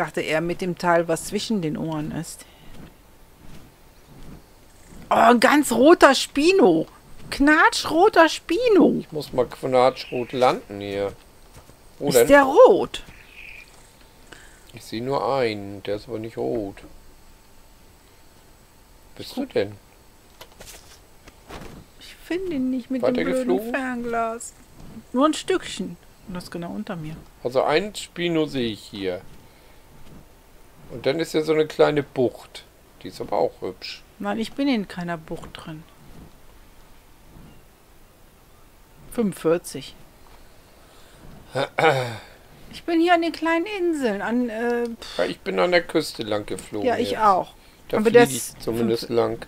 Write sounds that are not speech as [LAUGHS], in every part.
Dachte er mit dem Teil, was zwischen den Ohren ist. Oh, ein ganz roter Spino. Knatschroter Spino. Ich muss mal knatschrot landen hier. Wo ist denn? der rot? Ich sehe nur einen, der ist aber nicht rot. Bist du denn? Ich finde ihn nicht mit dem blöden? Fernglas. Nur ein Stückchen. Und das ist genau unter mir. Also ein Spino sehe ich hier. Und dann ist ja so eine kleine Bucht. Die ist aber auch hübsch. Nein, ich bin in keiner Bucht drin. 45. [CLEARS THROAT] Ich bin hier an den kleinen Inseln. An, äh, Ja, ich bin an der Küste lang geflogen. ja, ich jetzt. auch. Da Aber fliege das ich zumindest lang.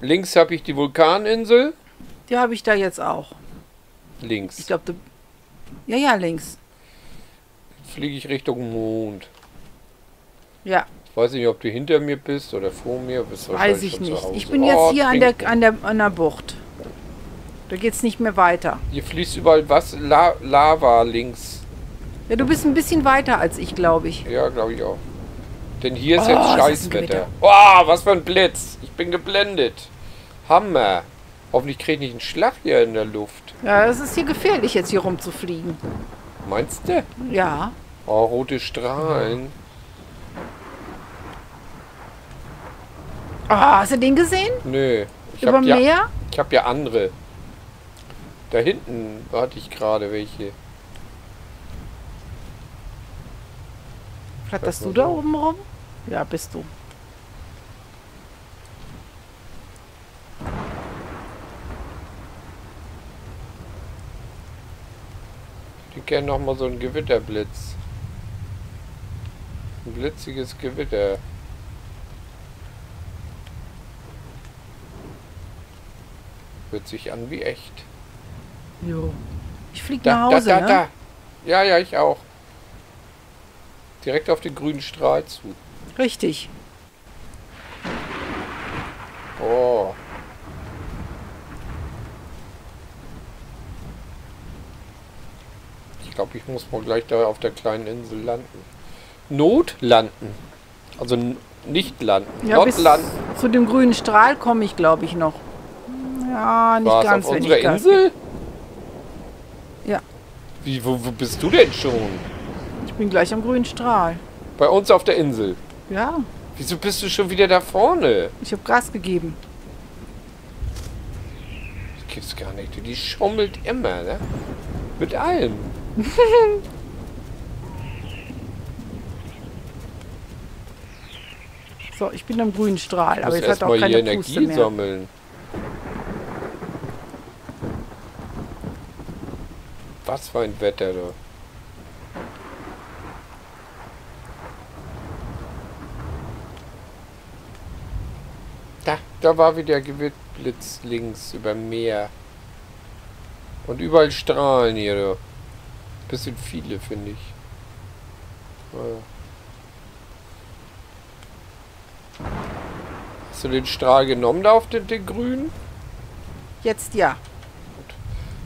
Links habe ich die Vulkaninsel. Die habe ich da jetzt auch. Links Ich glaube, du. Ja, ja, links. Fliege ich Richtung Mond. Ja, Ich weiß nicht, ob du hinter mir bist oder vor mir. Bist weiß ich nicht. Ich bin Oh, jetzt hier an der, an, der, an der Bucht. Da geht's nicht mehr weiter. Hier fließt überall was. La Lava links. Ja, du bist ein bisschen weiter als ich, glaube ich. Ja, glaube ich auch. Denn hier ist Oh, jetzt Scheißwetter. Wow, was für ein Blitz. Ich bin geblendet. Hammer. Hoffentlich kriege ich nicht einen Schlag hier in der Luft. Ja, es ist hier gefährlich, jetzt hier rumzufliegen. Meinst du? Ja. Oh, rote Strahlen. Oh, hast du den gesehen? Nö. Ich Über habe ja, Meer? ich hab ja andere. Da hinten hatte ich gerade welche. Flatterst du da so. oben rum? Ja, bist du. Die kennen noch mal so einen Gewitterblitz. Ein blitziges Gewitter. Hört sich an wie echt. Jo. Ich flieg Da, nach da, Hause, da, ne? da. Ja, ja, ich auch. Direkt auf den grünen Strahl zu. Richtig. Oh. Ich glaube, ich muss mal gleich da auf der kleinen Insel landen. Not landen. Also nicht landen. Ja, Not bis landen. zu dem grünen Strahl komme ich, glaube ich, noch. Ja, nicht War's ganz, auf unserer Insel? Ja. Wie, wo, wo bist du denn schon? Ich bin gleich am grünen Strahl. Bei uns auf der Insel. Ja, Wieso bist du schon wieder da vorne? ich habe Gas gegeben. Das gibt's gar nicht. Die schummelt immer, ne? Mit allem. [LAUGHS] So, ich bin am grünen Strahl, aber jetzt hat auch hier keine Puste Energie mehr. sammeln. Was für ein Wetter da. Da, da war wieder Gewittblitz links über dem Meer. Und überall Strahlen hier. Da. Bisschen viele, finde ich. Ja. Hast du den Strahl genommen da auf den, den grünen? Jetzt ja.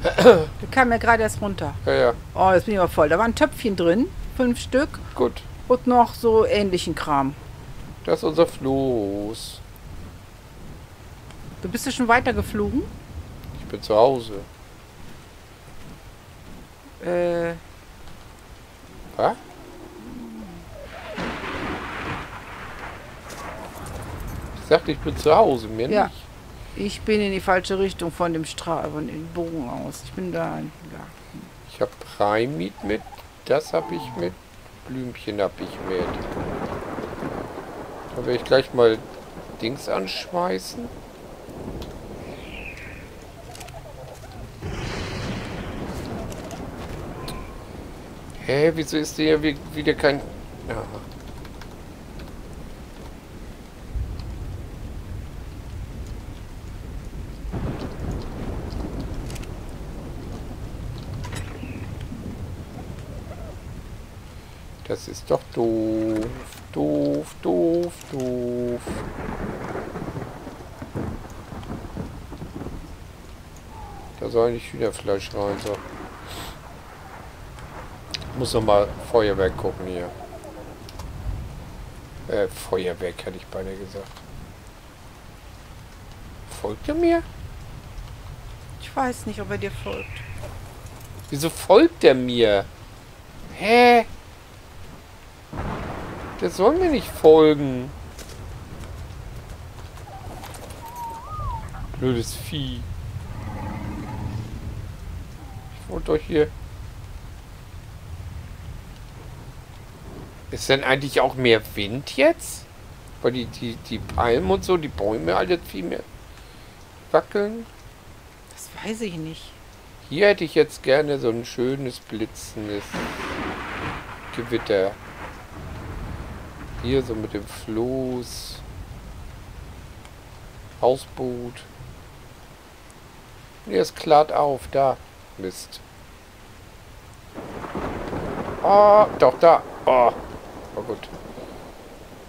Der kam ja gerade erst runter. Ja, ja, Oh, jetzt bin ich aber voll. Da waren Töpfchen drin, fünf Stück gut. und noch so ähnlichen Kram. Das ist unser Floß. Du bist ja schon weiter geflogen? Ich bin zu Hause. Äh, Was? Sagte, ich bin zu Hause, mir Ja. nicht. ich bin in die falsche Richtung von dem Strahl, von dem Bogen aus. Ich bin da. Ja. Ich habe Primit mit, das habe ich mit, Blümchen habe ich mit. Da werde ich gleich mal Dings anschmeißen. Hä, wieso ist der hier wieder kein... Ja. Das ist doch doof. Doof, doof, doof. Da soll nicht Hühnerfleisch rein. So. Muss noch mal Feuerwerk gucken hier. Äh, Feuerwerk hätte ich beinahe gesagt. Folgt er mir? Ich weiß nicht, ob er dir folgt. Wieso folgt er mir? Hä? Der soll mir nicht folgen. Blödes Vieh. Ich wollte doch hier... Ist denn eigentlich auch mehr Wind jetzt? Weil die, die, die Palmen und so, die Bäume alle viel mehr wackeln? Das weiß ich nicht. Hier hätte ich jetzt gerne so ein schönes, blitzendes Gewitter. Hier so mit dem Floß. Hausboot. Nee, es klart auf. Da. Mist. Oh, doch, da. Oh. Oh gut.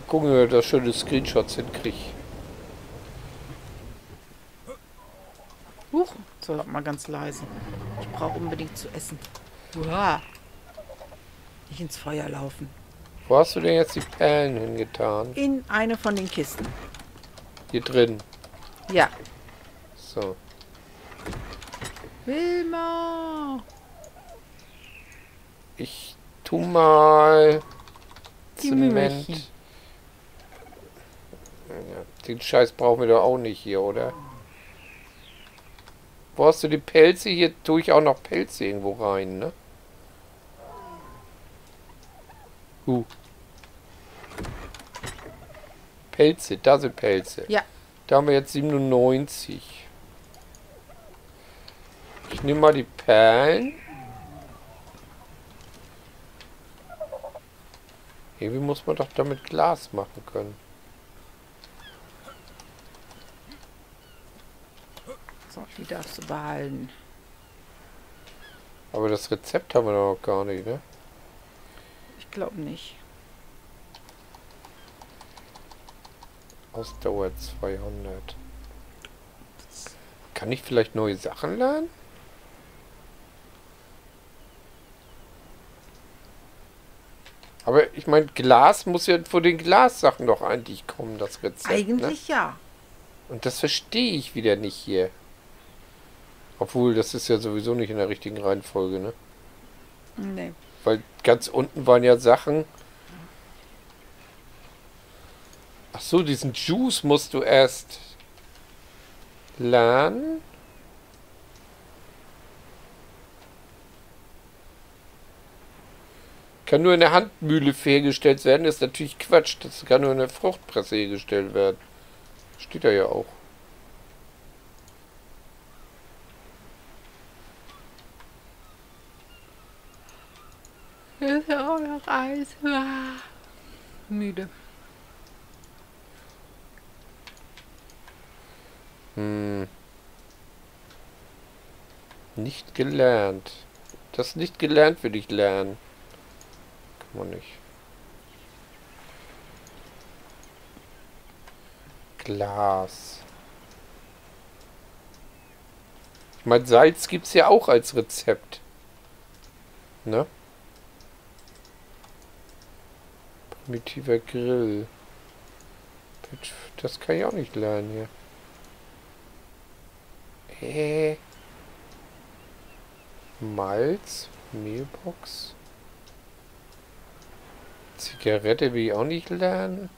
Gucken wir, dass schöne Screenshots hinkriege. Huch, so mal ganz leise. Ich brauche unbedingt zu essen. Uah. Nicht ins Feuer laufen. Wo hast du denn jetzt die Perlen hingetan? In eine von den Kisten. Hier drin. Ja. So. Wilma! Ich tu mal Die Zement. Mümmelchen. Ja, den Scheiß brauchen wir doch auch nicht hier, oder? Wo hast du die Pelze? Hier tue ich auch noch Pelze irgendwo rein, ne? Uh. Pelze, da sind Pelze. Ja. Da haben wir jetzt 97. Ich nehme mal die Perlen. Irgendwie muss man doch damit Glas machen können. So, die darfst du behalten. Aber das Rezept haben wir doch noch gar nicht, ne? Glaube nicht. Ausdauer 200. Kann ich vielleicht neue Sachen lernen? Aber ich meine, Glas muss ja vor den Glassachen doch eigentlich kommen, das Rezept. Ne? Eigentlich ja. Und das verstehe ich wieder nicht hier. Obwohl, das ist ja sowieso nicht in der richtigen Reihenfolge, ne? Nee. Weil ganz unten waren ja Sachen. Ach so, diesen Juice musst du erst lernen. Kann nur in der Handmühle hergestellt werden, ist natürlich Quatsch. Das kann nur in der Fruchtpresse hergestellt werden. Steht da ja auch. Das ist auch noch Eis. Ah. Müde. Hm. Nicht gelernt. Das nicht gelernt will ich lernen. Kann man nicht. Glas. Ich meine, Salz gibt es ja auch als Rezept. Ne? Primitiver Grill. Das kann ich auch nicht lernen hier. Äh. Malz, Mehlbox. Zigarette will ich auch nicht lernen.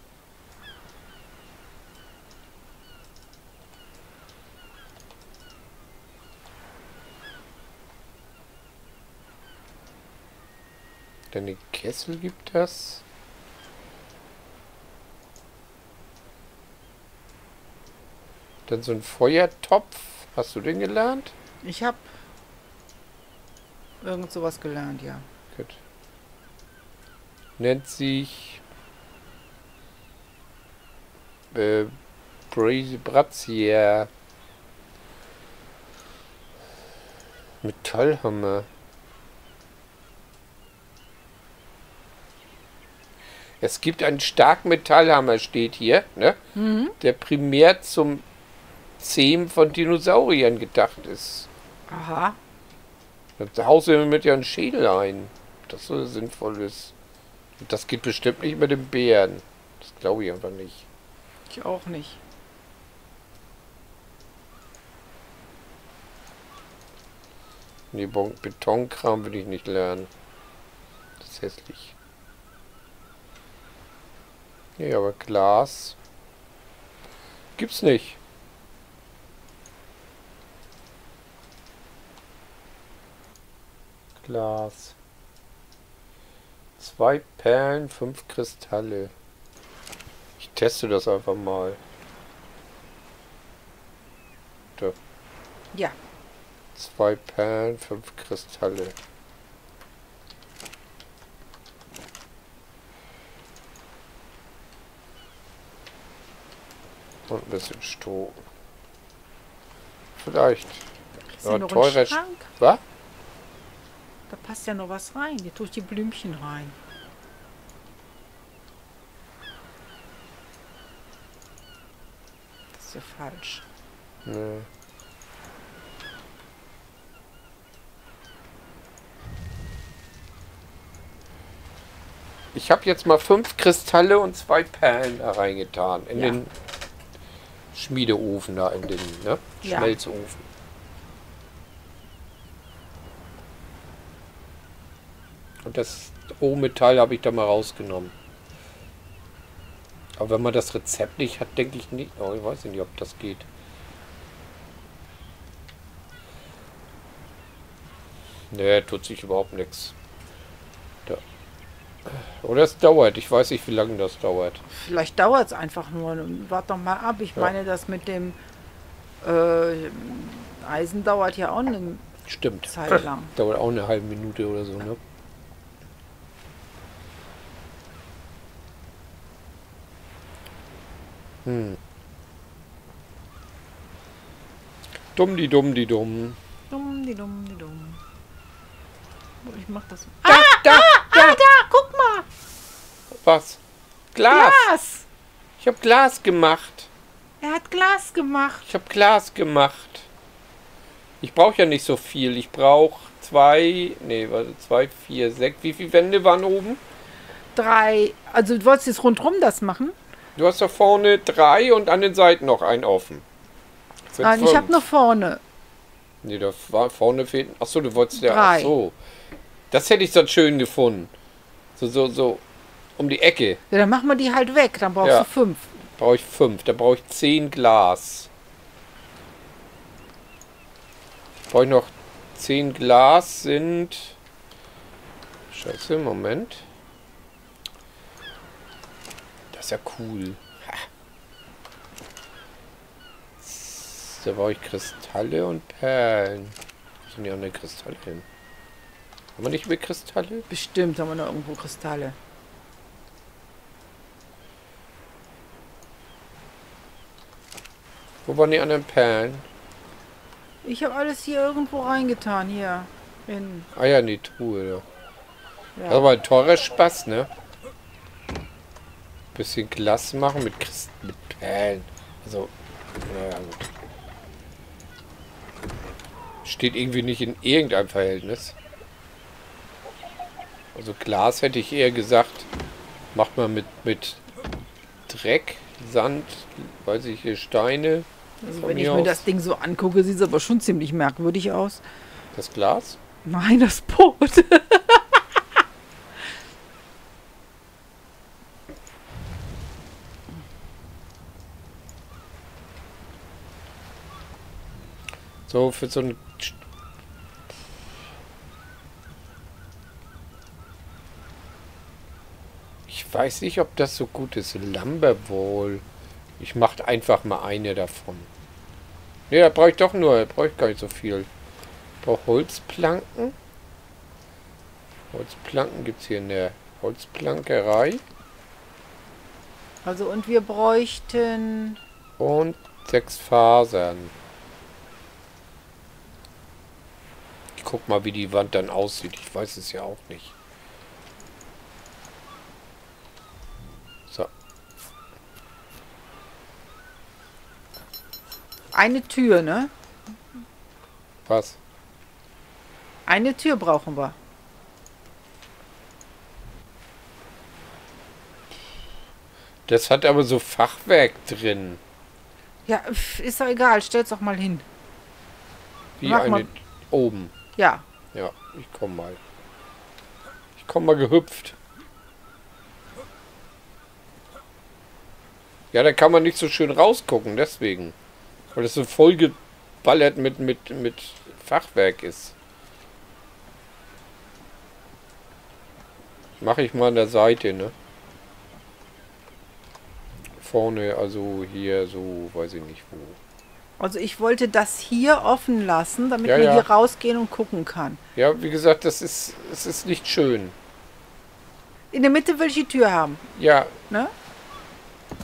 Denn den Kessel gibt das. Dann so ein Feuertopf. Hast du den gelernt? Ich habe irgend sowas gelernt, ja. Gut. Nennt sich äh, Brazier. Metallhammer. Es gibt einen starken Metallhammer, steht hier, ne? Mhm. der primär zum Zähmen von Dinosauriern gedacht ist. Aha. Da haust du mit ja einen Schädel ein. das so sinnvoll ist. Und das geht bestimmt nicht mit dem Bären. Das glaube ich einfach nicht. Ich auch nicht. Nee, Betonkram will ich nicht lernen. Das ist hässlich. Nee, aber Glas gibt's nicht. Glas. Zwei Perlen, fünf Kristalle. Ich teste das einfach mal. Da. Ja. Zwei Perlen, fünf Kristalle. Und ein bisschen Stroh. Vielleicht. Ist Ja, teurer Schrank? Was? Da passt ja noch was rein. Hier tue ich die Blümchen rein. Das ist ja falsch. Nee. Ich habe jetzt mal fünf Kristalle und zwei Perlen da reingetan. In Ja. den Schmiedeofen da, in den ne? Schmelzofen. Und das Rohmetall habe ich da mal rausgenommen. Aber wenn man das Rezept nicht hat, denke ich nicht. Oh, ich weiß nicht, ob das geht. Nee, tut sich überhaupt nichts. Da. Oder es dauert. Ich weiß nicht, wie lange das dauert. Vielleicht dauert es einfach nur. Wart doch mal ab. Ich Ja. meine, das mit dem äh, Eisen dauert ja auch eine Stimmt. Zeit lang. Dauert auch eine halbe Minute oder so, ne? Hm. Dumm, die dumm, die dumm. Dumm, die dumm, die dumm. Ich mach das. Da, da, Ah, da, guck mal! was? Glas. Glas! Ich habe Glas gemacht. Er hat Glas gemacht. Ich habe Glas gemacht. Ich brauche ja nicht so viel. Ich brauche zwei, nee, warte, zwei, vier, sechs. Wie viele Wände waren oben? Drei. Also, du wolltest jetzt rundrum das machen? Du hast da vorne drei und an den Seiten noch einen offen. Ah, ich habe nur vorne. Nee, da war vorne fehlt. Achso, du wolltest ja. Drei. Ach so. Das hätte ich so schön gefunden. So, so, so. Um die Ecke Ja, dann machen wir die halt weg. Dann brauchst Ja. du fünf. brauche ich fünf. Da brauche ich zehn Glas. Brauche ich noch zehn Glas sind. Scheiße, Moment. Das ist ja cool. Ha. Da brauche ich Kristalle und Perlen. Wo sind die anderen Kristalle hin? Haben wir nicht mehr Kristalle? Bestimmt haben wir noch irgendwo Kristalle. Wo waren die anderen Perlen? Ich habe alles hier irgendwo reingetan. Hier. In. Ah ja, in die Truhe. Ja. Das war ein teurer Spaß, ne? Bisschen Glas machen mit Christ mit Perlen. Also, naja, gut. Steht irgendwie nicht in irgendeinem Verhältnis. Also Glas hätte ich eher gesagt, macht man mit, mit Dreck, Sand, weiß ich, hier Steine. Also wenn ich mir mir aus. das Ding so angucke, sieht es aber schon ziemlich merkwürdig aus. Das Glas? Nein, das Boot. [LAUGHS] So, für so ein... Ich weiß nicht, ob das so gut ist. Lumberwall. Ich mache einfach mal eine davon. Ne, da brauche ich doch nur. Brauche ich gar nicht so viel. Ich brauche Holzplanken. Holzplanken gibt es hier in der Holzplankerei. Also und wir bräuchten. Und sechs Fasern. guck mal, wie die Wand dann aussieht. Ich weiß es ja auch nicht. So. Eine Tür, ne? Was? Eine Tür brauchen wir. Das hat aber so Fachwerk drin. Ja, ist doch egal. Stell's doch mal hin. Wie Mach eine... Mal. Oben. Ja. Ja, ich komm mal. Ich komm mal gehüpft. Ja, da kann man nicht so schön rausgucken, deswegen. Weil es so voll geballert mit, mit, mit Fachwerk ist. Mache ich mal an der Seite, ne? Vorne, also hier, so, weiß ich nicht wo. Also ich wollte das hier offen lassen, damit Ja, man ja. hier rausgehen und gucken kann. Ja, wie gesagt, das ist, es ist nicht schön. In der Mitte will ich die Tür haben. Ja, Ne?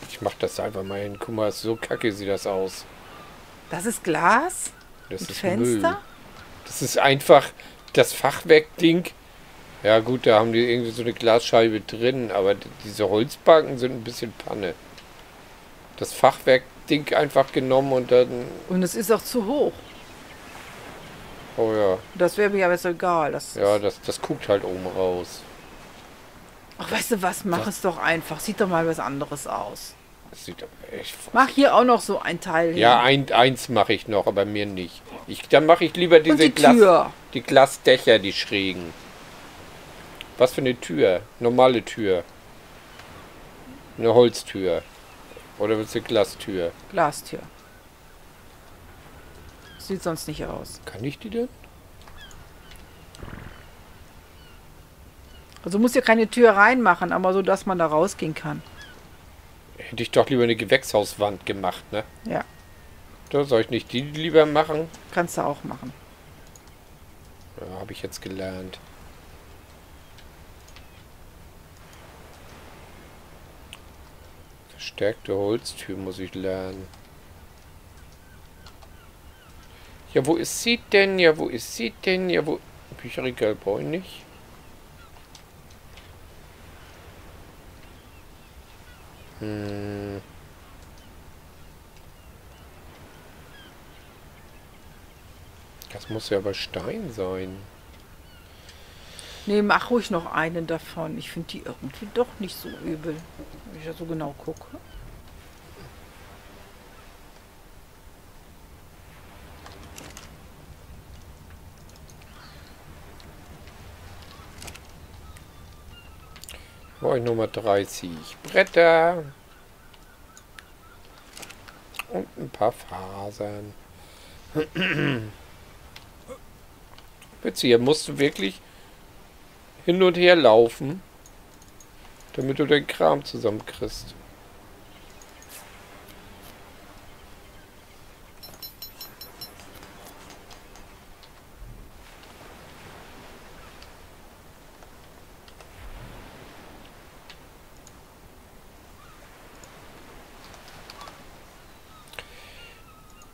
ich mach das einfach mal hin. Guck mal, so kacke sieht das aus. Das ist Glas Das ist Fenster. Müll. Das ist einfach das Fachwerkding. Ja gut, da haben die irgendwie so eine Glasscheibe drin, aber diese Holzbalken sind ein bisschen Panne. Das Fachwerkding einfach genommen und dann... Und es ist auch zu hoch. Oh ja, Das wäre mir aber so egal. Das ja, das, das guckt halt oben raus. Ach, weißt du was? Mach Das- es doch einfach. Sieht doch mal was anderes aus. Das sieht aber echt... Mach hier auch noch so ein Teil. Ja, ein, eins mache ich noch, aber mir nicht. Ich, dann mache ich lieber diese und die Glas, Tür. die Glasdächer, die schrägen. Was für eine Tür? Normale Tür. Eine Holztür. Oder willst du eine Glastür? Glastür. Sieht sonst nicht aus. Kann ich die denn? Also muss ja keine Tür reinmachen, aber so, dass man da rausgehen kann. Hätte ich doch lieber eine Gewächshauswand gemacht, ne? Ja, Da soll ich nicht die lieber machen? kannst du auch machen. Ja, habe ich jetzt gelernt. Verstärkte Holztür muss ich lernen. Ja, wo ist sie denn? Ja, wo ist sie denn? Ja, wo... Bücherregal brauche ich nicht. Hm. Das muss ja aber Stein sein. Nee, mach ruhig noch einen davon. Ich finde die irgendwie doch nicht so übel. Wenn ich ja so genau gucke. Ich Nummer 30 Bretter. Und ein paar Fasern. [CLEARS THROAT] Witzig, hier musst du wirklich hin und her laufen, damit du den Kram zusammenkriegst.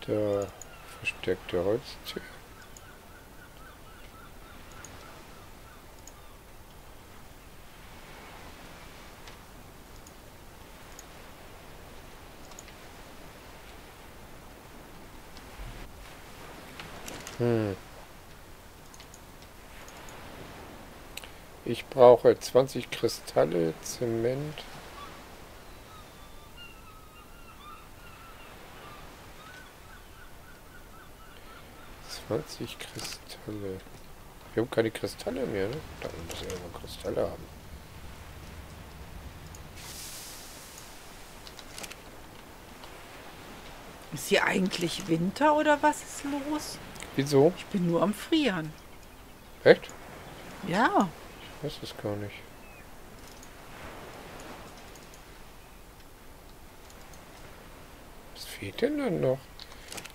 Da versteckte Holztür. Hm. Brauche 20 Kristalle, Zement. Zwanzig Kristalle. Wir haben keine Kristalle mehr, ne? Dann muss ich mal Kristalle haben. Ist hier eigentlich Winter oder was ist los? Wieso? Ich bin nur am Frieren. Echt? Ja. Weiß es gar nicht. Was fehlt denn dann noch?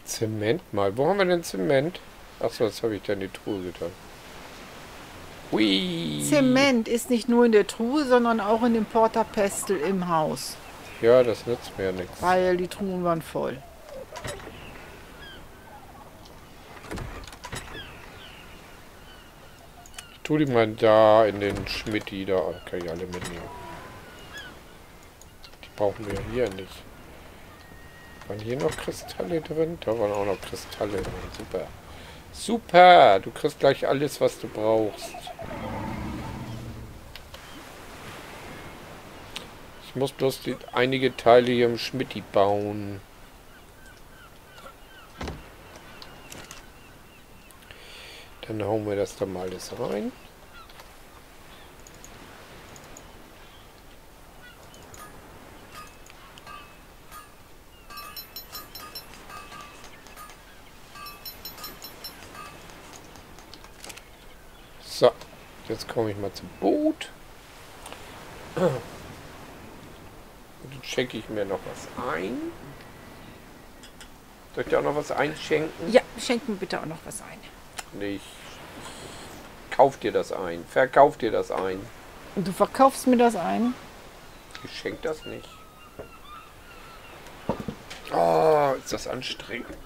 Zement mal. Wo haben wir denn Zement? Achso, das habe ich da in die Truhe getan. Hui. Zement ist nicht nur in der Truhe, sondern auch in dem Porterpestel im Haus. Ja, das nützt mir ja nichts. Weil die Truhen waren voll. Tue die mal da in den Schmitti da. Kann ich alle mitnehmen. Die brauchen wir hier nicht. Waren hier noch Kristalle drin? Da waren auch noch Kristalle drin. Super. Super! Du kriegst gleich alles, was du brauchst. Ich muss bloß die, einige Teile hier im Schmitti bauen. Dann hauen wir das da mal alles rein. So, jetzt komme ich mal zum Boot. Und dann schenke ich mir noch was ein. Soll ich dir auch noch was einschenken? Ja, schenk mir bitte auch noch was ein. Nee, ich, kauf dir das ein. Verkauf dir das ein. Und du verkaufst mir das ein? Ich schenke das nicht. Oh, ist das anstrengend.